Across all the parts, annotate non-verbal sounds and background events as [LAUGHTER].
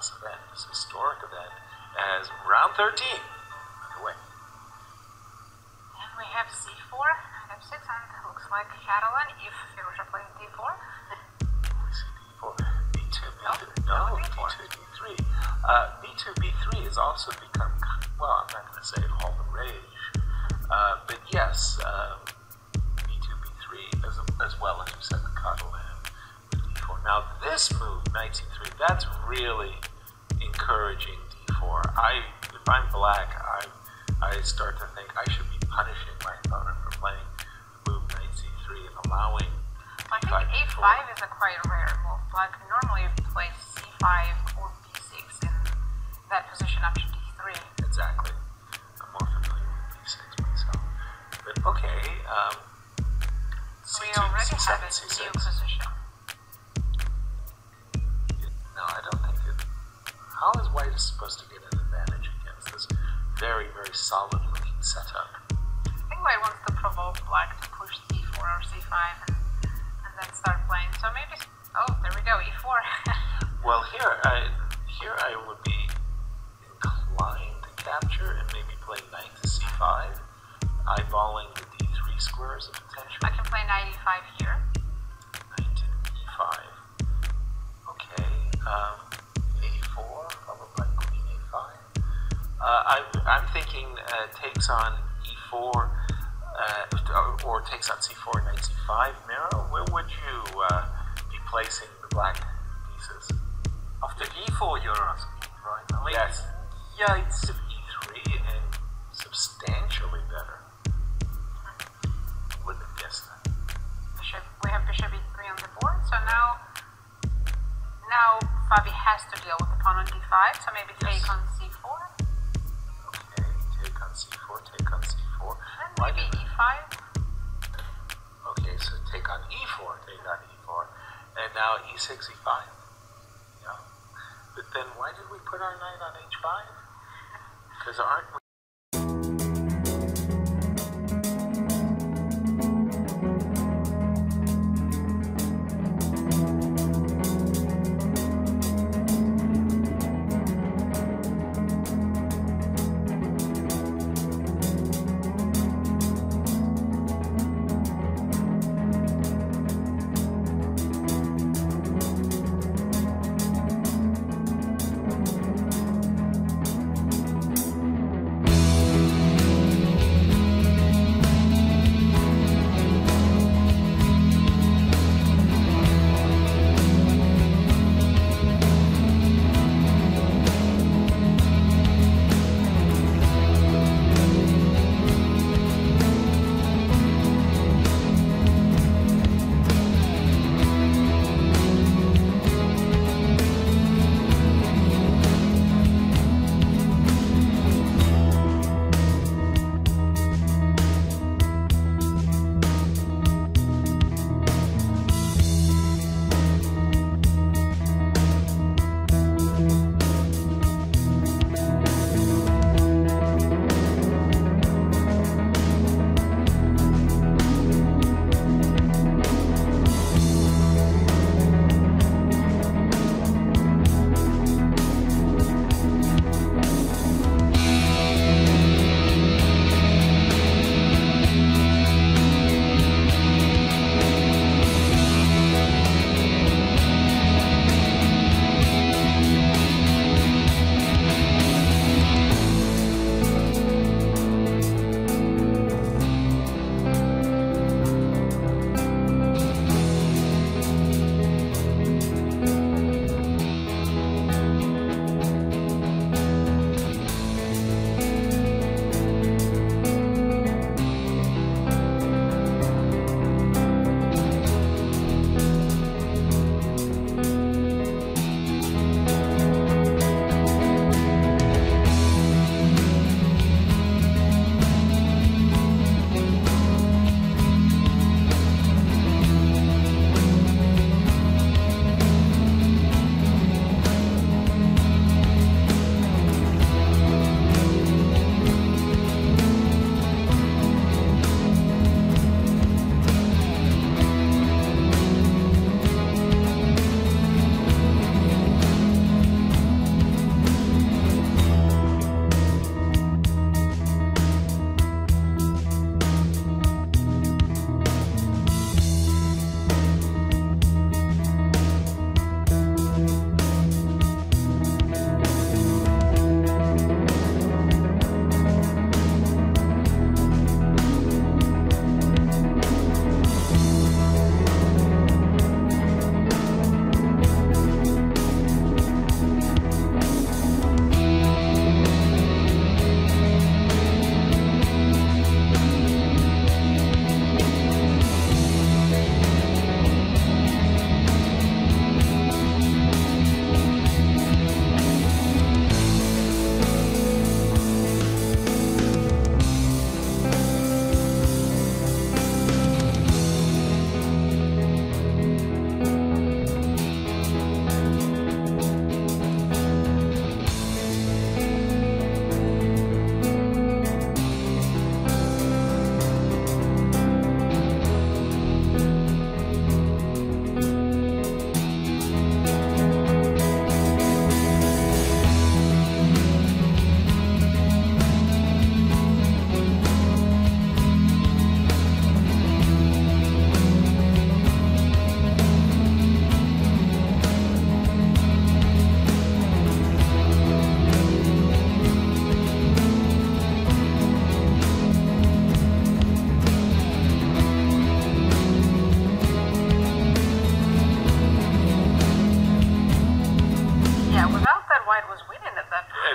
marvelous event, this historic event, as round 13 underway. And we have c4, knight f6, and looks like Catalan if Firouzja plays d4. d4, b2, b2, no, b2, b3. Uh, b2, b3 has also become, well, I'm not going to say all the rage, uh, but yes, um, b2, b3, as, as well as you said, the Catalan Now this move, knight c3, that's really encouraging d4. I, if I'm black, I, I start to think I should be punishing my opponent for playing move knight c3 and allowing I think a5 is a quite rare move. Like normally you play c5 or b6 in that position after d3. Exactly. I'm more familiar with b6 myself. But okay, um, We C2, already C7, have a C6. new position. Is supposed to get an advantage against this very, very solid looking setup? I think white wants to provoke black to push c4 or c5 and, and then start playing. So maybe, oh, there we go, e4. [LAUGHS] Well, here, I, here I would be inclined to capture and maybe play knight to c5, eyeballing the d3 square as a potential. I can play knight e5 here. Knight to e5. Okay, um, I, I'm thinking uh, takes on e4, uh, or, or takes on c4, knight c5. Miro, where would you uh, be placing the black pieces? After e4, you're asking, right? I mean, Yes. Yeah, it's e3 and substantially better. Wouldn't have guessed that. Bishop, we have bishop e3 on the board. So now, now Fabi has to deal with the pawn on d5. So maybe take Yes. on c4 Okay, take on c4, take on c4. and Why maybe e5. Okay, so take on e4, take on e4, and now e6, e5. Yeah. But then why did we put our knight on h5? Because aren't we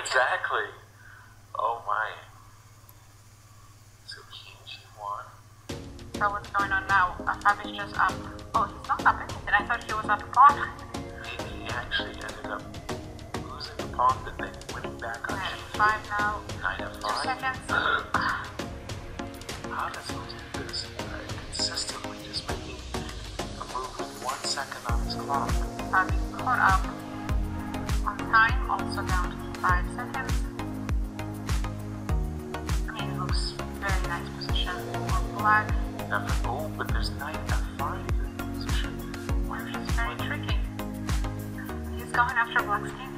Exactly. Oh my. So King G1. So what's going on now? Uh, Fabi's just up. Oh, he's not up anything. I thought he was up a pawn. He, he actually ended up losing the pawn, but then winning back on G3. F5 now. Knight F5. Two seconds. [SIGHS] How does he do this? Uh, consistently just making a move with one second on his clock. Fabi caught up on time, also down to five seconds. I mean, it looks very nice position for black. F- oh, but there's Knight F5 in position. Which is very tricky. He's going after black's king.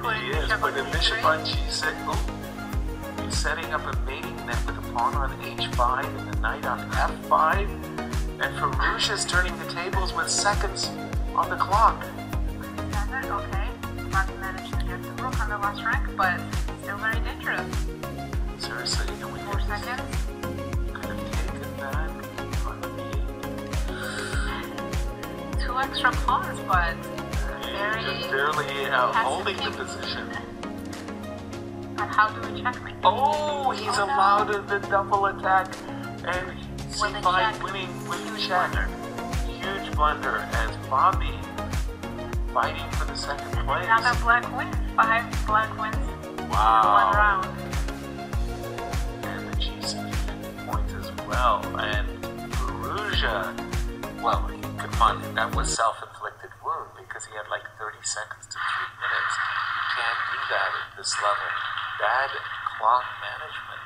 He is, but the bishop on G6. Oh, he's setting up a mating net with a pawn on H5 and the knight on F5. And Firouzja is turning the tables with seconds on the clock. Okay. Black managed to get the on the last rank, but still very dangerous. Seriously, can we Four seconds. could have taken that on the Two extra pawns, but very. Just barely uh, holding the position. But how do we checkmate? Oh, he's Oh, no. allowed the double attack and With a C5 winning with Huge check. blunder. Huge blunder as Bobby fighting for the second place. Another black wins. Five black wins. One Wow. round. And the G6 points as well. And Firouzja, well, come on, that was self-inflicted wound because he had like 30 seconds to three minutes. You can't do that at this level. Bad clock management